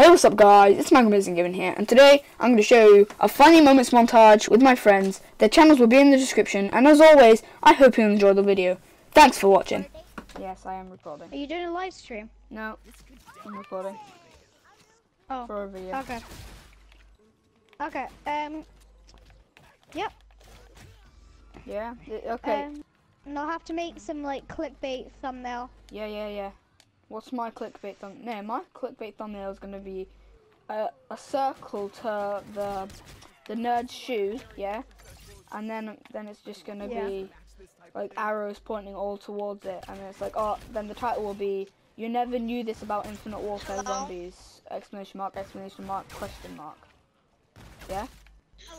Hey what's up guys, it's Michael Amazing Given here and today I'm going to show you a funny moments montage with my friends. Their channels will be in the description and as always, I hope you enjoy the video. Thanks for watching. Yes, I am recording. Are you doing a live stream? No, I'm recording. Oh. For a video. Okay. Okay. Um. Yep. Yeah? Okay. Um, and I'll have to make some like clickbait thumbnail. Yeah, yeah, yeah. What's my clickbait thumb? No, my clickbait thumbnail is going to be a, a circle to the the nerd's shoe, yeah, and then then it's just going to Yeah. be like arrows pointing all towards it, and it's like oh, then the title will be "You never knew this about Infinite Warfare Hello? Zombies!" Exclamation mark! Exclamation mark! Question mark. Yeah,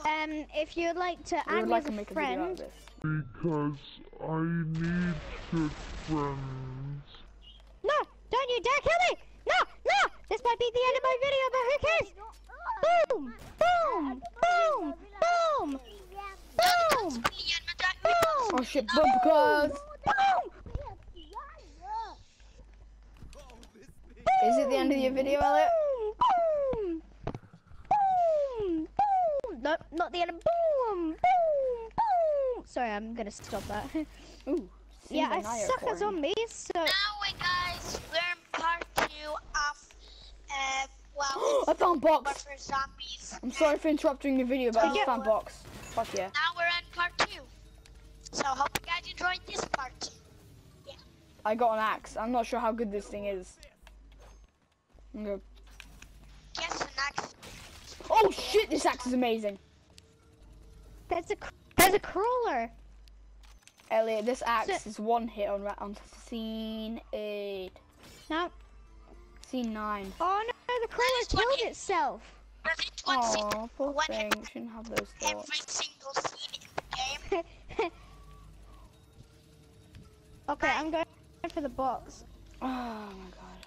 Um, if you'd like to add would me like as a make a video out of friend, this. Because I need good friends. No, don't you dare kill me! No, no, this might be the end of my video, but who cares? Boom, boom, boom, boom, boom, boom, Oh shit! But because boom. is it the end of your video, Elliot? Boom, boom, boom. No, not the end. Boom, boom, boom. Sorry, I'm gonna stop that. Ooh. yeah, I Caesar, now you're suck at zombies, so Now, wait, guys, well, I found box. I'm sorry for interrupting your video, but I just Yeah. found box. Fuck yeah. Now we're in part two. So, hope you guys enjoyed this part. Yeah. I got an axe. I'm not sure how good this thing is. I'm gonna- Guess the next. Oh shit, this axe is amazing. that's a cr- that's a crawler. Elliot, this axe So- is one hit on ra- on scene eight. No. Scene nine. Oh no, the one killed itself. But it one Oh, poor one thing. We shouldn't have those every single scene in the game. okay, I'm going for the box. Oh my god.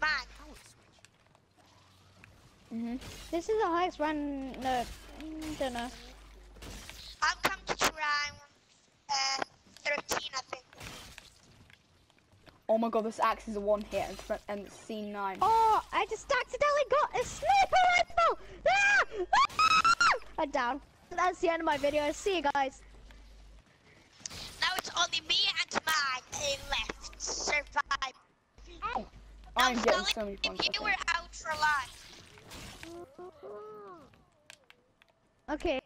Man, Mhm. This is the highest run. No, mm, don't know. Oh my god, this axe is a one hit and, fr- and it's scene nine. Oh, I just accidentally got a sniper rifle. Ah! Ah! I'm down. That's the end of my video. See you guys. Now it's only me and mine left. Survive. Oh, I'm Now, getting so many points. If you were out for life, Okay,